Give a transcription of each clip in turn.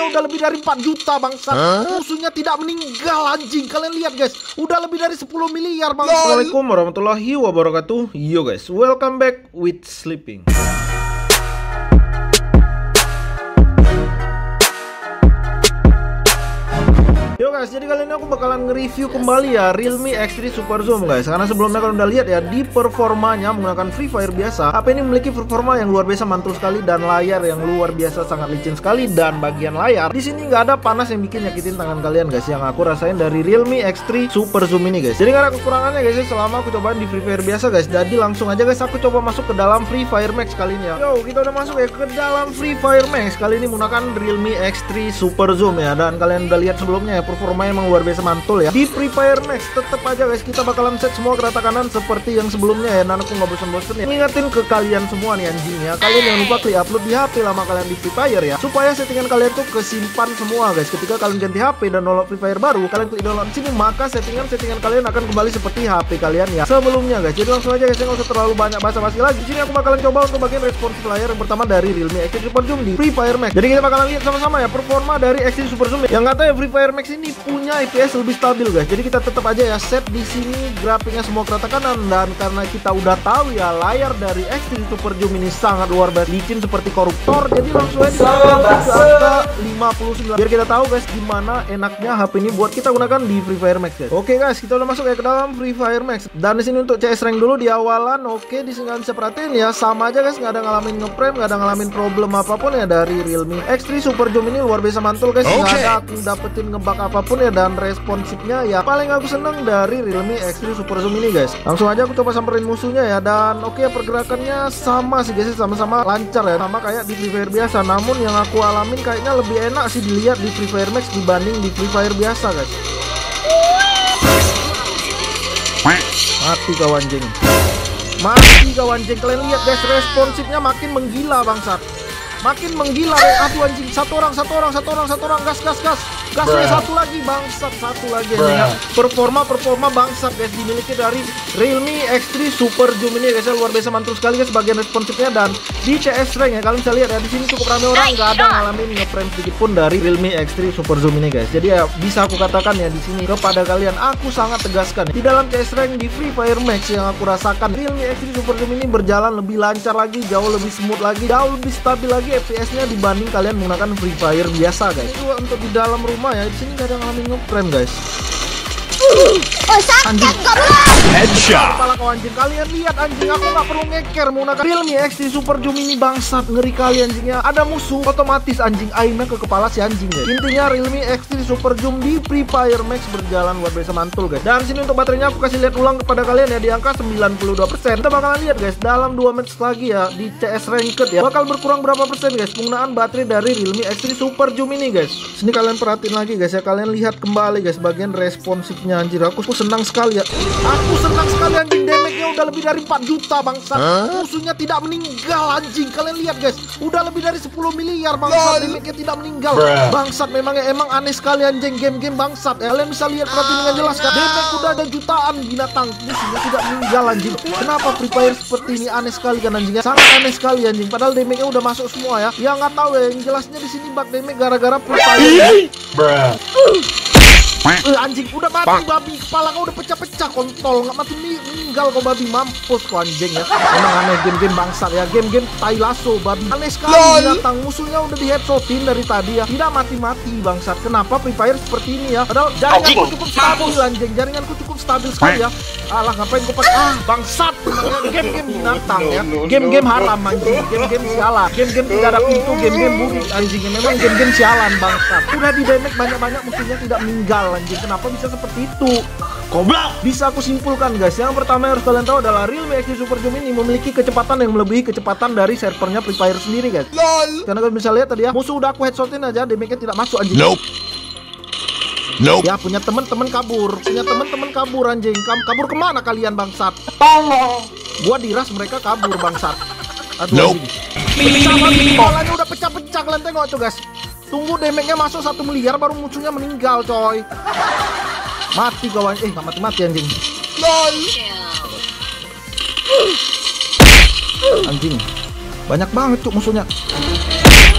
damage-nya udah lebih dari 4 juta bangsa. Musuhnya tidak meninggal anjing. Kalian lihat guys, udah lebih dari 10 miliar bang. Assalamualaikum warahmatullahi wabarakatuh. Yo guys, welcome back with sleeping. Guys, jadi kali ini aku bakalan nge-review kembali ya Realme X3 Super Zoom guys. Karena sebelumnya kalian udah lihat ya di performanya menggunakan Free Fire biasa. HP ini memiliki performa yang luar biasa mantul sekali dan layar yang luar biasa sangat licin sekali dan bagian layar. Di sini nggak ada panas yang bikin nyakitin tangan kalian guys yang aku rasain dari Realme X3 Super Zoom ini guys. Jadi nggak ada kekurangannya guys ya, selama aku cobain di Free Fire biasa guys Jadi langsung aja guys aku coba masuk ke dalam Free Fire Max kali ini ya. Yo kita udah masuk ya ke dalam Free Fire Max. Kali ini menggunakan Realme X3 Super Zoom ya. Dan kalian udah lihat sebelumnya ya performanya emang luar biasa mantul ya. Di Free Fire Max tetep aja guys kita bakalan set semua kereta kanan seperti yang sebelumnya ya. Dan aku nggak bosan-bosan ya ngingetin ke kalian semua nih anjing ya. Kalian jangan lupa klik upload di HP lama kalian di Free Fire ya. Supaya settingan kalian tuh kesimpan semua guys. Ketika kalian ganti HP dan download Free Fire baru kalian klik download sini maka settingan-settingan kalian akan kembali seperti HP kalian ya. Sebelumnya guys jadi langsung aja guys nggak usah terlalu banyak basa-basi lagi. Di sini aku bakalan coba untuk bagian responsif layar yang pertama dari Realme X3 Super Zoom di Free Fire Max. Jadi kita bakalan lihat sama-sama ya performa dari X3 Super Zoom ya. yang katanya Free Fire Max ini punya IPS lebih stabil guys. Jadi kita tetap aja ya set di sini grafiknya semua kereta kanan. Dan karena kita udah tahu ya layar dari X3 Super Zoom ini sangat luar biasa licin seperti koruptor. Jadi langsung aja kita ke angka 59 biar kita tahu guys gimana enaknya HP ini buat kita gunakan di Free Fire Max guys. Oke guys kita udah masuk ya ke dalam Free Fire Max. Dan di sini untuk CS rank dulu di awalan. Oke di sini kalian bisa perhatiin ya. Sama aja guys nggak ada ngalamin ngeprem nggak ada ngalamin problem apa pun ya dari Realme X3 Super Zoom ini. Luar biasa mantul guys. Nggak ada aku dapetin ngebug apa pun ya dan responsifnya ya paling aku seneng dari Realme X3 Super Zoom ini guys. Langsung aja aku coba samperin musuhnya ya. Dan oke pergerakannya sama sih guys sama-sama lancar ya. Sama kayak di Free Fire biasa. Namun yang aku alamin kayaknya lebih enak sih dilihat di Free Fire Max dibanding di Free Fire biasa guys. Mati kau anjing. Mati kau anjing. Kalian lihat guys responsifnya makin menggila bangsat. Makin menggila aduh anjing. Satu orang satu orang satu orang satu orang. Gas gas gas ya, satu lagi bangsat. Satu lagi. Ya. performa performa bangsat guys. Dimiliki dari Realme X3 Super Zoom ini guys. Ya, luar biasa mantul sekali guys bagian responsifnya. Dan di CS rank ya kalian bisa lihat ya di sini cukup ramai orang. Nggak ada ngalamin ngeframe sedikit pun dari Realme X3 Super Zoom ini guys. Jadi ya bisa aku katakan ya di sini kepada kalian aku sangat tegaskan di dalam CS rank di Free Fire Max yang aku rasakan Realme X3 Super Zoom ini berjalan lebih lancar lagi jauh lebih smooth lagi jauh lebih stabil lagi FPS-nya dibanding kalian menggunakan Free Fire biasa guys. Itu untuk di dalam rumah ya. Di sini nggak ada ngalamin ngeframe guys Oh sakit Anjing. goblok. Headshot. kepala kau anjing. Kalian lihat anjing. Aku nggak perlu ngeker menggunakan Realme X3 Super Zoom ini bangsat. Ngeri kali anjingnya ada musuh otomatis anjing. Aimnya ke kepala si anjing guys intinya Realme X3 Super Zoom di Free Fire Max berjalan luar biasa mantul guys. Dan sini untuk baterainya aku kasih lihat ulang kepada kalian ya di angka 92% kita bakalan lihat guys dalam 2 match lagi ya di CS Ranked ya. Bakal berkurang berapa persen guys penggunaan baterai dari Realme X3 Super Zoom ini guys? Sini kalian perhatiin lagi guys ya. Kalian lihat kembali guys bagian responsifnya anjir aku, aku senang sekali ya. Aku senang sekali anjing. Damage-nya udah lebih dari 4 juta bangsa musuhnya tidak meninggal anjing. Kalian lihat guys. Udah lebih dari 10 miliar bangsat. Damage-nya tidak meninggal. Bruh. bangsat memang emang aneh sekali anjing game-game bangsat. Ya, kalian bisa lihat perhatiin dengan jelas kan? Damage udah ada jutaan binatang. Musuhnya tidak meninggal anjing. Kenapa Free Fire seperti ini aneh sekali kan anjingnya sangat aneh sekali anjing. Padahal damage-nya udah masuk semua ya. Ya nggak tahu ya. Yang jelasnya di sini bug damage gara-gara Free Fire. Bruh. Eh anjing udah mati babi. Kepala kau udah pecah-pecah kontol. Nggak mati meninggal kau babi. Mampus kau anjing ya. Emang aneh game-game bangsat ya. Game-game tai lasso babi. Aneh sekali binatang. Musuhnya udah di headshotin dari tadi ya. Tidak mati-mati bangsat. Kenapa Free Fire seperti ini ya? Padahal jaringanku cukup stabil anjing. Jaringanku cukup stabil sekali ya. Alah ngapain kau pakai ah bangsat. Game-game binatang ya. Game-game haram anjing. Game-game sialan. Game-game tidak ada pintu game-game burik anjing. Memang game-game sialan bangsat. Udah di damage banyak-banyak musuhnya tidak meninggal anjing. Kenapa bisa seperti itu? Goblok. bisa aku simpulkan guys. Yang pertama yang harus kalian tahu adalah Realme X Super Zoom ini memiliki kecepatan yang melebihi kecepatan dari servernya Free Fire sendiri guys. Karena kalian bisa lihat tadi ya musuh udah aku headshotin aja damage-nya tidak masuk anjing. Nope. Nope. ya punya teman-teman kabur. Punya teman-teman kabur anjing. Kam kabur ke mana kalian bangsat? Gua diras mereka kabur bangsat. Aduh Nope. anjing. Kepalanya udah pecah-pecah kalian tengok tuh guys. Tunggu damage-nya masuk satu miliar baru musuhnya meninggal coy. Mati kawan eh nggak mati-mati anjing. Anjing. Banyak banget cuk musuhnya.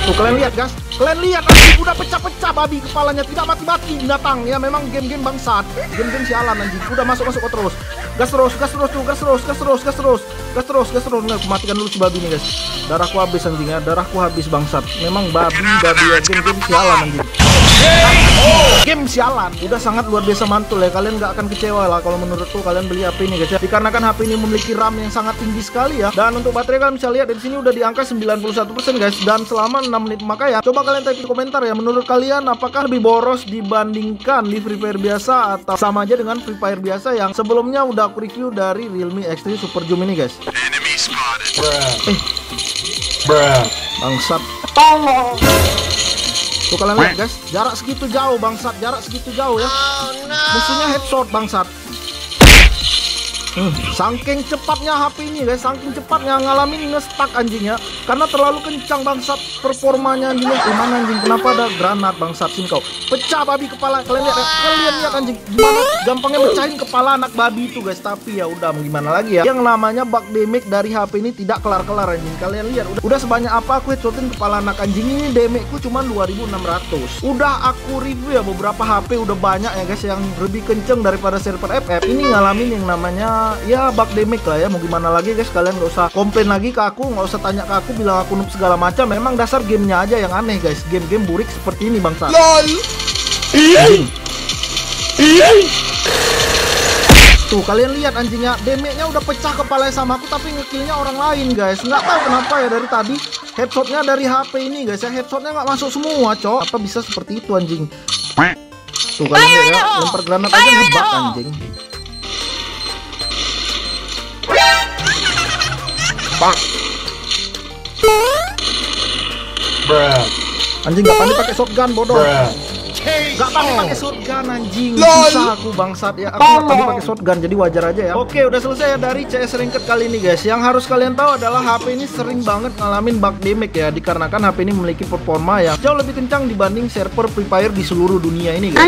Tuh kalian lihat guys, kalian lihat anjing udah pecah-pecah babi kepalanya tidak mati-mati binatang ya memang game-game bangsat, game-game sialan anjing. Udah masuk-masuk kok terus. Gas terus, gas terus tuh, gas terus, gas terus, gas terus. Gas terus, gas terus. Nggak, matikan dulu si babi nih guys. Darahku habis anjing ya, darahku habis bangsat. Memang babi babi ya game-game sialan anjing. Game sialan, udah sangat luar biasa mantul ya. Kalian nggak akan kecewa lah kalau menurutku kalian beli HP ini guys ya. Dikarenakan HP ini memiliki RAM yang sangat tinggi sekali ya. Dan untuk baterai kalian bisa lihat di sini udah di angka 91% guys dan selama 6 menit memakai ya. Coba kalian type di komentar ya menurut kalian apakah lebih boros dibandingkan di Free Fire biasa atau sama aja dengan Free Fire biasa yang sebelumnya udah aku review dari Realme X3 Super Zoom ini guys. Eh, bangsat. Tuh kalian lihat guys, jarak segitu jauh bangsat, jarak segitu jauh ya. Musuhnya headshot bangsat. Hmm, saking cepatnya HP ini guys, saking cepatnya ngalamin ngestak anjingnya karena terlalu kencang bangsat performanya anjingnya. Eh, mana anjing? Kenapa ada granat bangsat sini kau? Pecah babi kepala. Kalian lihat, ya? kalian lihat anjing gimana gampangnya pecahin kepala anak babi itu guys. Tapi ya udah gimana lagi ya. Yang namanya bug damage dari HP ini tidak kelar-kelar anjing. Kalian lihat udah, udah sebanyak apa aku headshotin kepala anak anjing ini damageku cuma 2600. Udah aku review ya beberapa HP udah banyak ya guys yang lebih kenceng daripada server FF. Ini ngalamin yang namanya ya bug damage lah ya. Mau gimana lagi guys? Kalian nggak usah komplain lagi ke aku nggak usah tanya ke aku bilang aku noob segala macam. Memang dasar gamenya aja yang aneh guys. Game-game burik seperti ini bangsa. Anjing. Tuh kalian lihat anjingnya. Damage-nya udah pecah kepala sama aku tapi ngekillnya orang lain guys. Nggak tahu kenapa ya dari tadi. Headshotnya dari HP ini guys. Ya headshotnya nggak masuk semua cok. Apa bisa seperti itu anjing? Tuh kalian lihat ya. lempar granat aja ngebak anjing Anjing gak pandai pakai shotgun bodoh. Gak pandai pakai shotgun anjing. Susah aku bangsat ya. Aku gak pandai pakai shotgun jadi wajar aja ya. Oke, udah selesai ya dari CS Ranked kali ini guys. Yang harus kalian tahu adalah HP ini sering banget ngalamin bug damage ya dikarenakan HP ini memiliki performa yang jauh lebih kencang dibanding server Free Fire di seluruh dunia ini guys.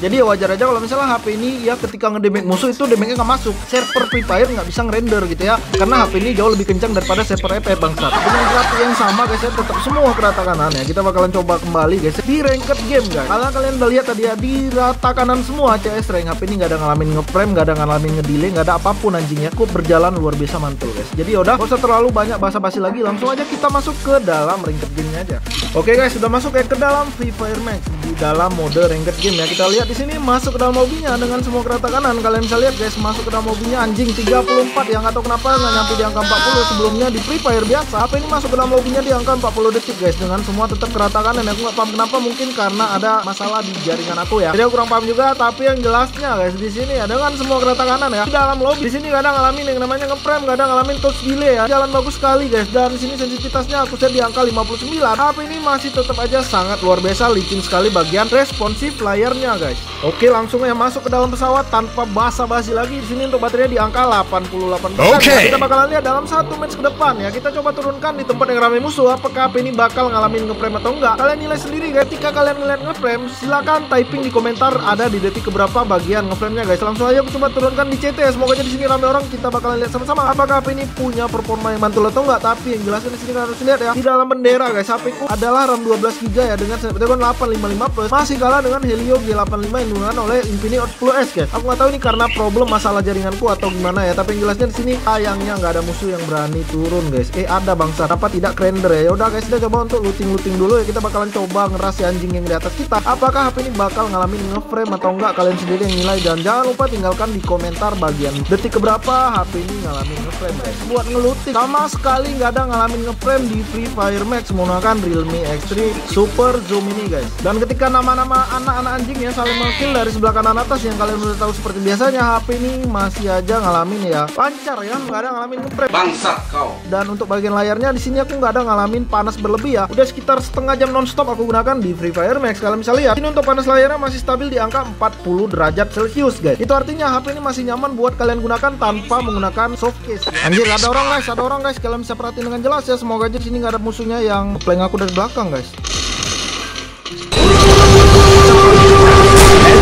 Jadi ya wajar aja kalau misalnya HP ini ya ketika ngedamage musuh itu damage-nya nggak masuk. Server Free Fire nggak bisa ngerender gitu ya. Karena HP ini jauh lebih kencang daripada server FF bangsat. Dengan grafik yang sama guys ya tetap semua kerata kanan ya. Kita bakalan coba kembali guys di ranked game guys. Kalau kalian udah lihat tadi ya di rata kanan semua CS rank HP ini nggak ada ngalamin ngeframe, nggak ada ngalamin ngedelay, nggak ada apa pun anjingnya. Kok berjalan luar biasa mantul guys. Jadi yaudah, nggak usah terlalu banyak basa-basi lagi. Langsung aja kita masuk ke dalam ranked game aja. Oke guys, sudah masuk ya ke dalam Free Fire Max dalam mode ranked game ya. Kita lihat di sini masuk ke dalam lobbynya dengan semua kereta kanan. Kalian bisa lihat guys, masuk ke dalam lobbynya anjing 34 yang atau kenapa nggak nyampe di angka 40 sebelumnya di Free Fire biasa. Apa ini masuk ke dalam lobbynya di angka 40 detik guys dengan semua tetap kereta kanan. Aku nggak paham kenapa mungkin karena ada masalah di jaringan aku ya. Jadi aku kurang paham juga tapi yang jelasnya guys di sini ya dengan semua kereta kanan ya. Di dalam lobby di sini ada ngalamin yang namanya nggak ada ngalamin touch delay ya. Jalan bagus sekali guys dan di sini sensitivitasnya aku set di angka 59. HP ini masih tetap aja sangat luar biasa licin sekali bagian responsif layarnya guys. Oke, langsung ya masuk ke dalam pesawat tanpa basa-basi lagi. Di sini untuk baterai di angka 88%. Oke. Ya, kita bakalan lihat dalam satu match ke depan ya. Kita coba turunkan di tempat yang ramai musuh apakah HP ini bakal ngalamin ngeframe atau enggak. Kalian nilai sendiri guys. Ketika kalian ngeliat ngeframe, silakan typing di komentar ada di detik keberapa bagian ngeframe-nya guys. Langsung aja aku coba turunkan di CT. Semoga aja di sini ramai orang kita bakalan lihat sama-sama apakah HP ini punya performa yang mantul atau enggak. Tapi yang jelasnya di sini kalian harus lihat ya. Di dalam bendera guys, HP ku adalah RAM 12 GB ya dengan Snapdragon 855 Plus masih kalah dengan Helio G85 yang digunakan oleh Infinix Hot 10s guys. Aku nggak tahu ini karena problem masalah jaringanku atau gimana ya. Tapi yang jelasnya di sini sayangnya nggak ada musuh yang berani turun guys. Eh ada bangsa. Apa tidak render ya? Yaudah guys, kita coba untuk looting-looting dulu ya. Kita bakalan coba ngeras si anjing yang di atas kita. Apakah HP ini bakal ngalamin ngeframe atau enggak? Kalian sendiri yang nilai dan jangan lupa tinggalkan di komentar bagian detik keberapa HP ini ngalamin ngeframe guys. Buat ngeluting sama sekali nggak ada ngalamin ngeframe di Free Fire Max menggunakan Realme X3 Super Zoom ini guys. Dan ketika nama-nama anak-anak anjing ya saling mengill dari sebelah kanan atas yang kalian udah tahu seperti biasanya HP ini masih aja ngalamin ya lancar ya nggak ada ngalamin ngeframe. Bangsat kau. Dan untuk bagian layarnya di sini aku nggak ada ngalamin panas berlebih ya. Udah sekitar setengah jam nonstop aku gunakan di Free Fire Max. Kalian bisa lihat. Ini untuk panas layarnya masih stabil di angka 40 derajat Celcius guys. Itu artinya HP ini masih nyaman buat kalian gunakan tanpa menggunakan soft case. Anjir ada orang guys, ada orang guys. Kalian bisa perhatiin dengan jelas ya. Semoga aja di sini nggak ada musuhnya yang flank aku dari belakang guys.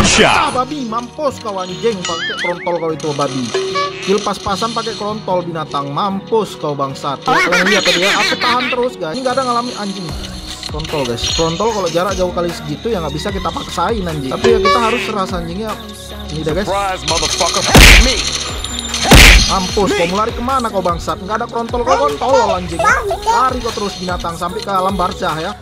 Ah Headshot. babi, mampus kau anjing pakai krontol kau itu babi. Kill pas-pasan pakai krontol binatang, mampus kau bangsat. Kalian lihat tadi ya, aku tahan terus guys. Ini nggak ada ngalamin anjing. frontol guys frontol kalau jarak jauh kali segitu ya nggak bisa kita paksain anjing tapi ya kita harus serasa anjingnya ini dah guys. Mampus, kau mau lari ke mana kau bangsat? Nggak ada kontrol kau tolol anjing Lari kau terus binatang sampai ke alam barcah ya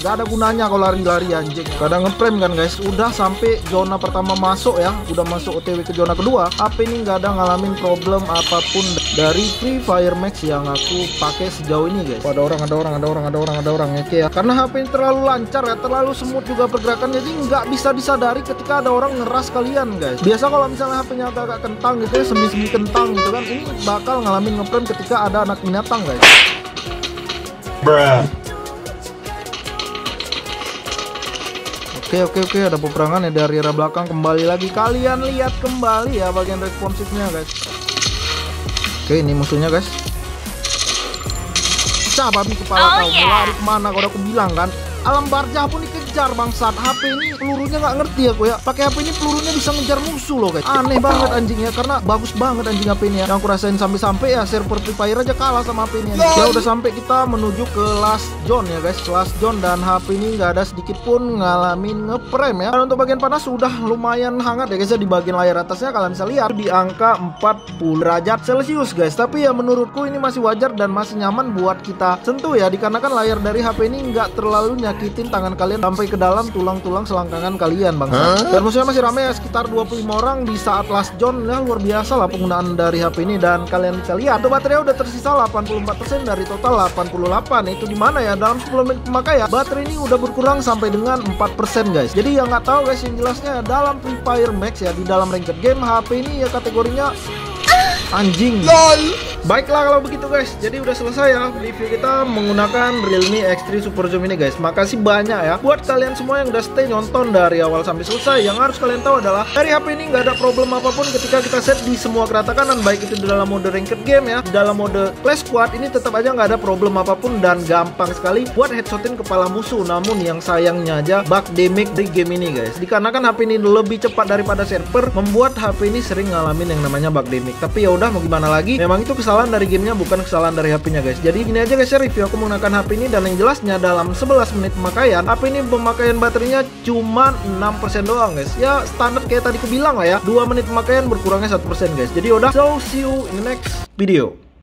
Gak ada gunanya kalau lari-lari anjing. Kadang ngeprem kan guys. Udah sampai zona pertama masuk ya. Udah masuk OTW ke zona kedua. HP ini gak ada ngalamin problem apa pun Dari Free Fire Max yang aku pakai sejauh ini guys. Ada orang, ada orang, ada orang, ada orang, ada orang Oke ya. Karena HP ini terlalu lancar ya. Terlalu smooth juga pergerakan. Jadi nggak bisa disadari ketika ada orang ngeras kalian guys. Biasa kalau misalnya HP-nya agak-agak kentang gitu ya Semi-semi kentang gitu kan Ini bakal ngalamin ngeprem ketika ada anak binatang guys. Bruh. Oke oke oke ada peperangan ya dari arah belakang kembali lagi. Kalian lihat kembali ya bagian responsifnya guys. Oke ini musuhnya guys. Pecah babi kepala kau? Mau lari ke mana? Kau udah aku bilang kan? Alam barjah pun dikejar bangsat. HP ini pelurunya nggak ngerti aku ya. Pakai HP ini pelurunya bisa ngejar musuh loh guys. Aneh banget anjingnya karena bagus banget anjing HP ini ya. Yang aku rasain sampai-sampai ya server Free Fire aja kalah sama HP ini. Ya udah sampai kita menuju ke last zone ya guys. Last zone dan HP ini nggak ada sedikit pun ngalamin ngeprem ya. Dan untuk bagian panas sudah lumayan hangat ya guys ya Di bagian layar atasnya. Kalian bisa lihat di angka 40 derajat celcius guys. Tapi ya menurutku ini masih wajar dan masih nyaman buat kita sentuh ya Dikarenakan layar dari HP ini nggak terlalu nyakitin tangan kalian ke dalam tulang-tulang selangkangan kalian bang. Dan musuhnya masih ramai ya sekitar 25 orang di saat last zone ya luar biasa lah penggunaan dari HP ini. Dan kalian bisa lihat untuk baterai udah tersisa 84% dari total 88 Itu di mana ya? Dalam 10 menit pemakaian baterai ini udah berkurang sampai dengan 4% guys. Jadi yang nggak tahu guys yang jelasnya dalam Free Fire Max ya di dalam ranked game HP ini ya kategorinya anjing Baiklah kalau begitu guys. Jadi udah selesai ya review kita menggunakan Realme X3 Super Zoom ini guys. Makasih banyak ya. Buat kalian semua yang udah stay nonton dari awal sampai selesai Yang harus kalian tahu adalah Dari HP ini nggak ada problem apa pun ketika kita set di semua keratakan Baik itu di dalam mode ranked game ya. Dalam mode Clash Squad ini tetap aja nggak ada problem apa pun Dan gampang sekali buat headshotin kepala musuh. Namun yang sayangnya aja bug damage di game ini guys. Dikarenakan HP ini lebih cepat daripada server Membuat HP ini sering ngalamin yang namanya bug damage. Tapi ya udah mau gimana lagi? Memang itu kesalahan dari gamenya bukan kesalahan dari HP-nya guys. Jadi gini aja guys ya review aku menggunakan HP ini Dan yang jelasnya dalam 11 menit pemakaian HP ini pemakaian baterainya cuma 6% doang guys. Ya standar kayak tadi aku bilang lah ya 2 menit pemakaian berkurangnya 1% guys. Jadi udah so see you in the next video